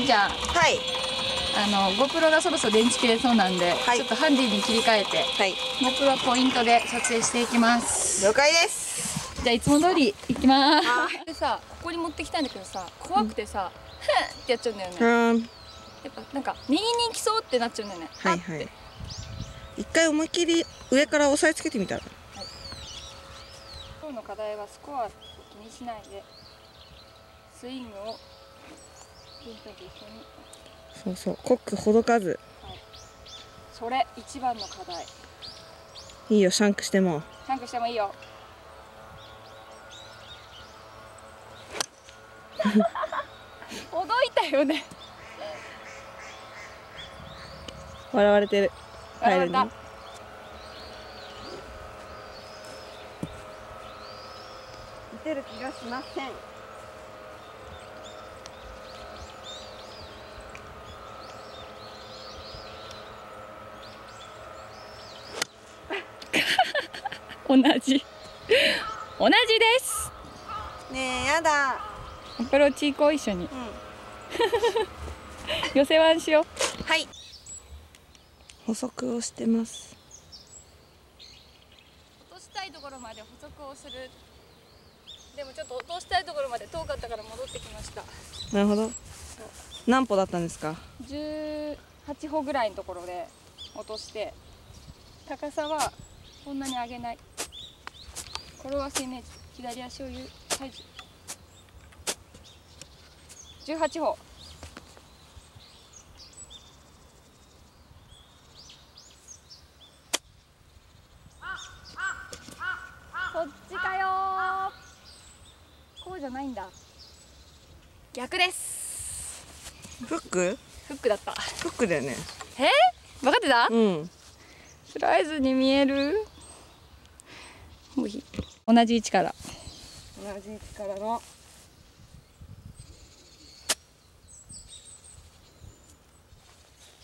ちゃんはい。あの GoPro がそろそろ電池切れそうなんで、はい。ちょっとハンディに切り替えてはい。GoPro ポイントで撮影していきます。了解です。じゃあいつも通り行きます。はでさここに持ってきたんだけどさ怖くてさ、ふんってやっちゃうんだよね。うん。やっぱなんか右に行きそうってなっちゃうんだよね。はいはい。一回思いっきり上から押さえつけてみたら。今日の課題はスコアを気にしないでスイングをそうそう。コックほどかず。それ一番の課題。いいよシャンクしてもシャンクしてもいいよ。ほどいたよね。笑われてる。笑われた。打てる気がしません同じ。同じです。ねえやだ。アプローチ行こう一緒に。うん。寄せワンしよう。はい。補足をしてます。落としたいところまで補足をする。でもちょっと落としたいところまで遠かったから戻ってきました。なるほど。何歩だったんですか？18歩ぐらいのところで落として。高さはそんなに上げない転がすイメージ左足をゆ体重18歩そっちかよこうじゃないんだ逆ですフックフックだったフックだよねえ分かってたうんスライズに見えるもういい同じ位置から。同じ位置からの。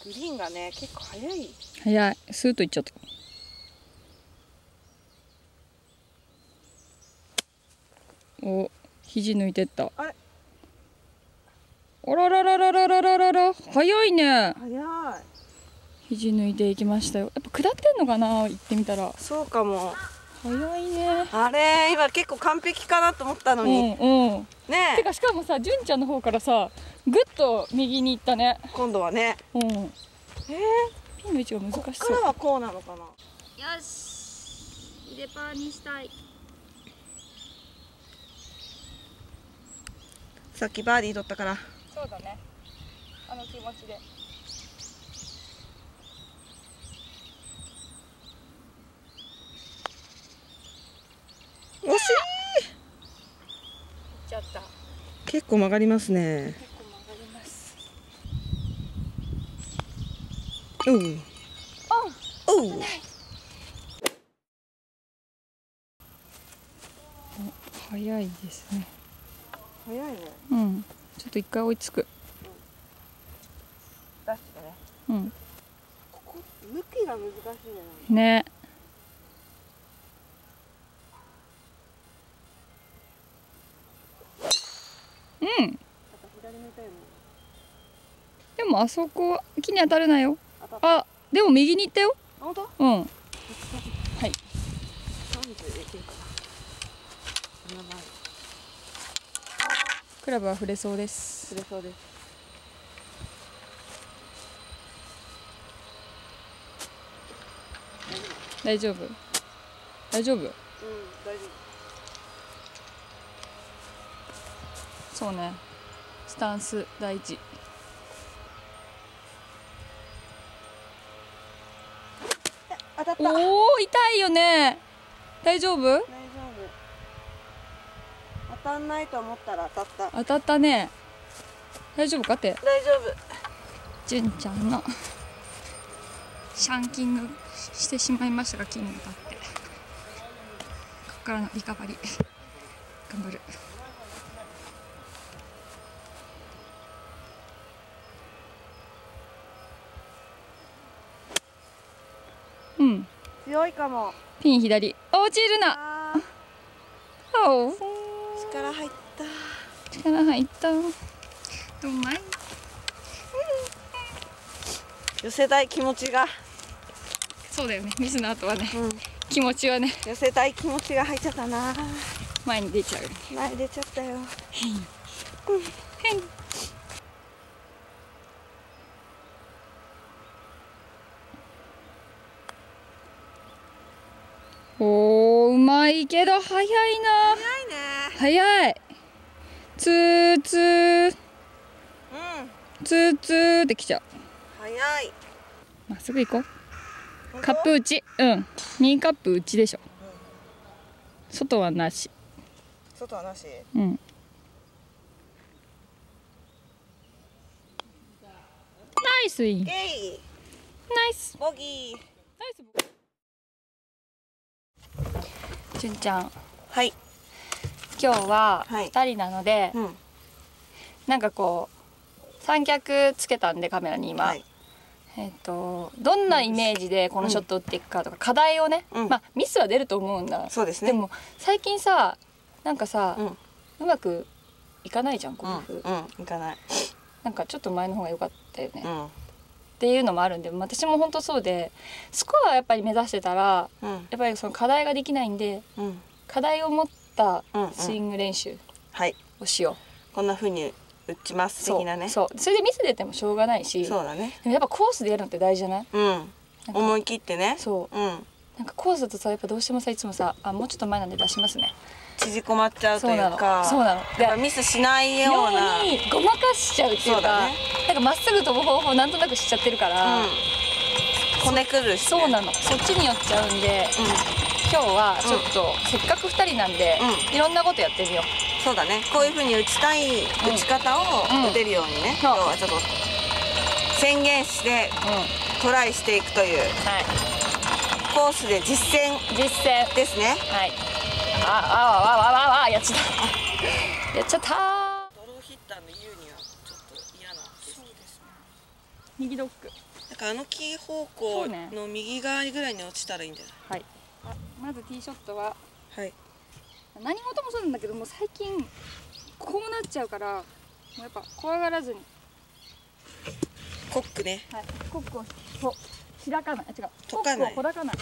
グリーンがね結構速い。早い。スーッといっちゃった。お肘抜いてった。あれ。あららららららららら早いね。速い。肘抜いていきましたよ。やっぱ下ってんのかな？行ってみたら。そうかも早いね。あれ今結構完璧かなと思ったのうに、んうん。てねかしかもさ純ちゃんの方からさぐっと右に行ったね。今度はね。うん。えー、ピンの位置が難こっしそう。からはこうなのかな？よし。入れパーにしたい。さっきバーディー取ったから。そうだね。あの気持ちで惜しいいっちゃった結構曲がりますね。結構曲がります。おう。おう。早いですね。早いね。うん。ちょっと一回追いつく。出してね。うん。ここ向きが難しいね。ねもあそこ木に当たるなよ。あでも右に行ったよ。本当？うん。30でいけるかな。7番クラブは触れそうです。釣れそうです。大丈夫？大丈夫？うん大丈そうね。スタンス大事たった。大丈おお痛いよね。大丈夫？夫。当たんないと思ったら当たった。当たったね。大丈夫かって？大丈夫。純ちゃんの。シャンキングしてしまいましたが木に当たって。ここからのリカバリー。頑張るうん。強いかも。ピン左。あ落ちるな。あお力入った。力入った。うまい。寄せたい気持ちが、そうだよね。ミスの後はね。うん、気持ちはね。寄せたい気持ちが入っちゃったな。前に出ちゃう。前出ちゃったよ。おーうまいけど早いな。早いね。早い。ツーツー。うん。ツーツーってきちゃう。早い。まっすぐ行こう。カップ打ち。うん。2カップ打ちでしょ。外はなし。外はなし？うん。ナイスイン。ナゲイ。イス。ボギー。ナイス純ちゃん。はい。今日ははい。2人なので、うん。なんかこう三脚つけたんでカメラに今、はい。えっ、とどんなイメージでこのショット打っていくかとか、課題をね、うん。まあミスは出ると思うんだ。そうですね。でも最近さなんかさ、うん。うまくいかないじゃんゴうん。ルフ、うん。行かない。なんかちょっと前の方が良かったよね、っうんていうのもあるんで私も本当そうでスコアはやっぱり目指してたらうん。やっぱりその課題ができないんでうん。課題を持ったうんうん。スイング練習はい。をしよう、こんな風に打ちますそう。的なね。そう。それでミス出てもしょうがないしそうだね。でもやっぱコースでやるのって大事じゃない？うん。なんか思い切ってね。そう。うん。なんかコースだとさやっぱどうしてもさいつもさあもうちょっと前なんで出しますね縮こまっちゃうといううかそうなの。でやっぱミスしないよような。うにごまかしちゃうっていうかね。なんかまっすぐ飛ぶ方法なんとなく知っちゃってるから、うん。こねくるしね。そうなの。そっちに寄っちゃうんで今日はちょっと、せっかく2人なんで、ういろんなことやってみよう。んそうだね。こういう風に打ちたい打ち方をうん打てるようにね今日はちょっと宣言してう、うん、トライしていくというはい。コースで実践実践。ですね。はいあああああああやっちゃった。やっちゃった。ドローヒッターの言うにはちょっと嫌なそうですね。右ドッグなんかあのキー方向の右側ぐらいに落ちたらいいんじゃはい。あまずティーショットは。ないはい。何事もそうなんだけどもう最近こうなっちゃうからもうやっぱ怖がらずに、コックね。はい、コックをほ開かない。あ違う。解かない。コックをほどかない。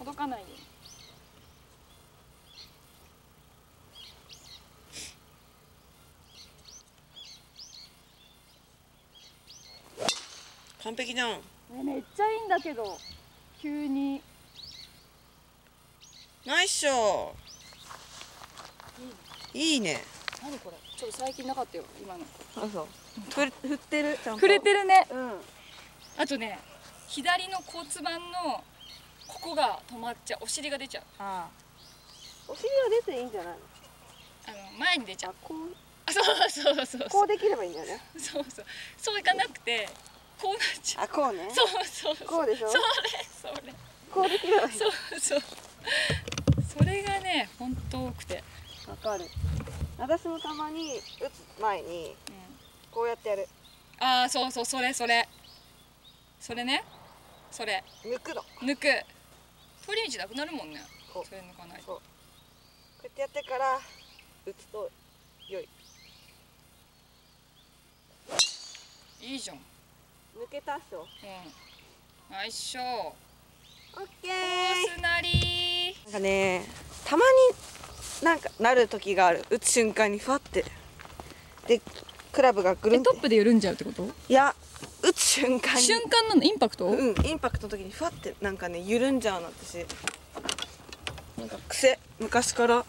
ほどかないように完璧じゃん。ねめっちゃいいんだけど急に。ナイスショいいね。何これ。ちょっと最近なかったよ今の。あそう。ふる振ってるちゃんと。触れてるね。うん。あとね左の骨盤のここが止まっちゃう。お尻が出ちゃう。ああ。お尻は出ていいんじゃないの？あの前に出ちゃう。こう。あそうそうそうそう。こうできればいいんだよね。そうそう。そういかなくてこうなっちゃう。あこうね。そうそうそう。こうでしょ？それそれ。こうできればいい。そうそう。それがね本当多くて、わかる。私もたまに打つ前にこうやってやる。ああそうそうそれそれ。それね。それ。抜くの。こ抜く。通り道なくなるもんね。こう。それ抜かないと。そう。うやってやってから打つと良い。いいじゃんうん抜けたっしょ。ナイスショーオッケコーースなり。なんかねたまになんかなる時がある。打つ瞬間にふわって。でクラブがぐるんって。えトップで緩んじゃうってこと？いや打つ瞬間に。瞬間なの？インパクト？うんインパクトの時にふわってなんかね緩んじゃうの私。なんか癖。昔から、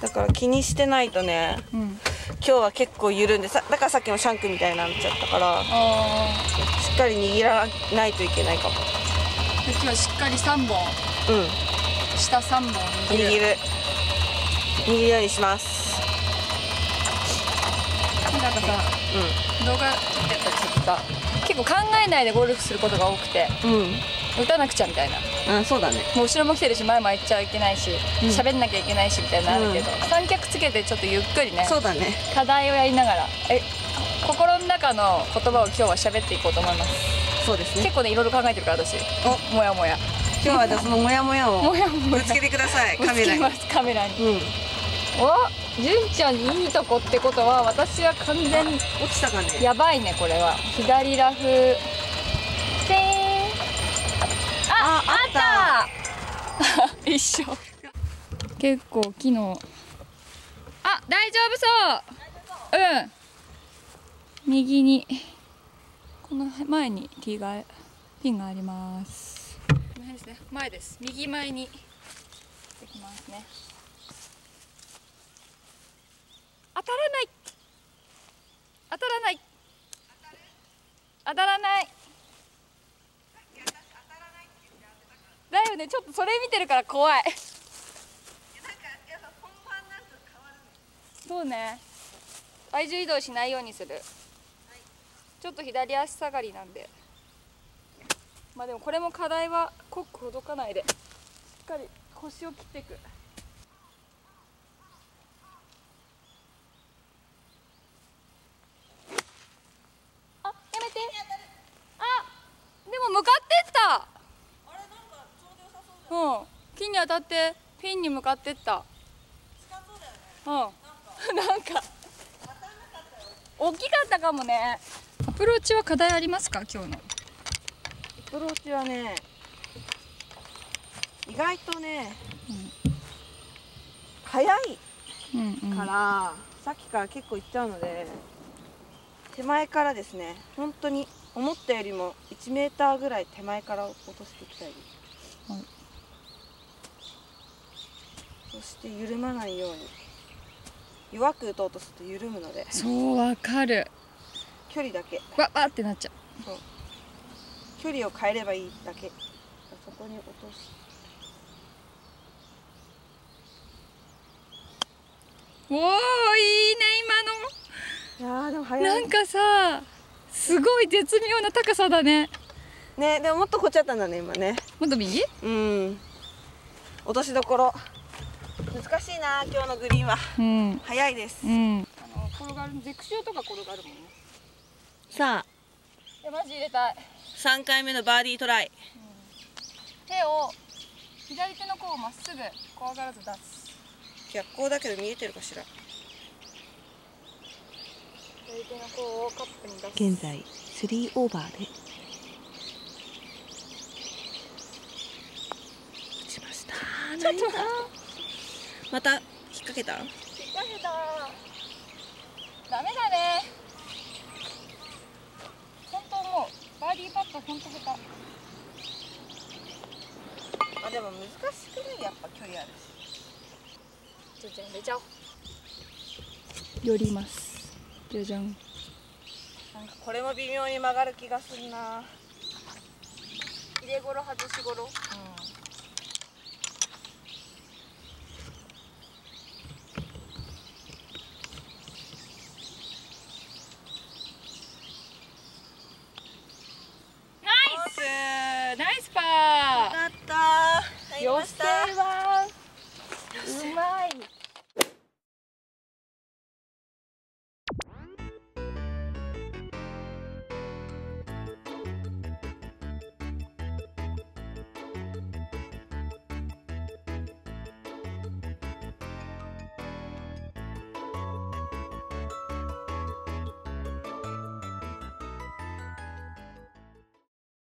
だから気にしてないとね。うん今日は結構緩んでさだからさっきもシャンクみたいになっちゃったからあしっかり握らないといけないかも。あ今日はしっかり3本。うん。下3本握る。握る。ようにします。なんかさう動画撮ってたりするとさ結構考えないでゴルフすることが多くてんうん。打たなくちゃみたいなうんそうだね。もう後ろも来てるし前も行っちゃいけないしうん。喋、んなきゃいけないしみたいなのあるけど、三脚つけてちょっとゆっくりねそうだね。課題をやりながらえ心の中の言葉を今日は喋っていこうと思います。そうですね。結構ねいろいろ考えてるから私。お。もやもや。今日はじゃあそのモヤモヤをもやもやぶつけてくださいカメラに。ますカメラに。うん。お純ちゃんにいいとこってことは私は完全に落ちたかね。やばいねこれは。左ラフ。せーんあああった。一緒。結構昨日あ大丈夫そう。うん。右に。この前にティーがピンがあります。この辺ですね。前です。右前に。できますね。当たらない。当たらない。当たらないだよね。ちょっとそれ見てるから怖い。そうね。体重移動しないようにする、ちょっと左足下がりなんで。まあでもこれも課題はコックほどかないで。しっかり腰を切っていくあやめてあでも向かってったうん木に当たってピンに向かってった。うん。なんか大きかったかもね。アプローチは課題ありますか？今日の。アプローチはね意外とね、速いうんうん。から、さっきから結構行っちゃうので手前からですね本当に思ったよりも1メーターぐらい手前から落としていきたい。です、はいそして緩まないように。弱く打とうとすると緩むので。そうわかる。距離だけ。わわってなっちゃ距離を変えればいいだけ。そこに落とす。うおーいいねいやーでも今速い。のなんかさすごい絶妙な高さだね。ねでももっとこっちゃったんだね今ね。もっと右？うん。落としどころ難しいな今日のグリーンは。うん。速いです、うん。あの転がるゼクシオとか転がるもんね。さあいやマジ入れたい。3回目のバーディートライ。手を左手の甲をまっすぐ怖がらず出す。逆光だけど見えてるかしら。左手の甲をカップに出す。現在3オーバーで。打ちました。ちょっとまた引っ掛けた？引っ掛けた。ダメだね。本当もうバーディーパット本当下手。あでも難しくない？やっぱ距離あるし。じゃじゃ入れちゃおう。寄ります。じゃじゃん。なんかこれも微妙に曲がる気がするな。入れ頃外し頃。うん Bye. Bye.